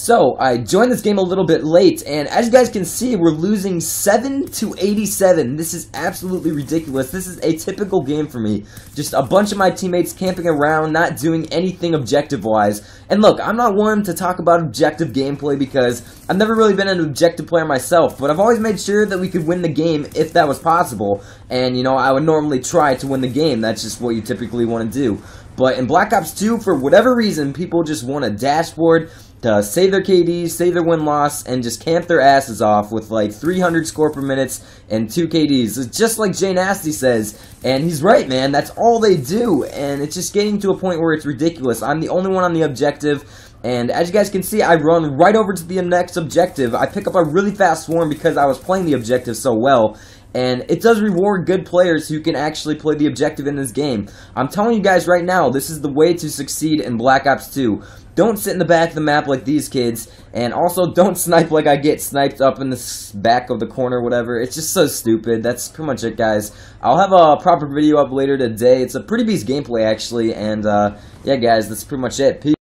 So, I joined this game a little bit late, and as you guys can see, we're losing 7 to 87. This is absolutely ridiculous. This is a typical game for me. Just a bunch of my teammates camping around, not doing anything objective-wise. And look, I'm not one to talk about objective gameplay because I've never really been an objective player myself, but I've always made sure that we could win the game if that was possible. And, you know, I would normally try to win the game. That's just what you typically want to do. But in Black Ops 2, for whatever reason, people just want a dashboard to save their KDs, save their win loss, and just camp their asses off with like 300 score per minutes and 2 KDs. It's just like Jay Nasty says, and he's right, man. That's all they do, and it's just getting to a point where it's ridiculous. I'm the only one on the objective. And as you guys can see, I run right over to the next objective. I pick up a really fast swarm because I was playing the objective so well. And it does reward good players who can actually play the objective in this game. I'm telling you guys right now, this is the way to succeed in Black Ops 2. Don't sit in the back of the map like these kids, and also don't snipe like I get sniped up in the back of the corner, whatever. It's just so stupid. That's pretty much it, guys. I'll have a proper video up later today. It's a pretty beast gameplay, actually, and uh, yeah, guys, that's pretty much it. Peace.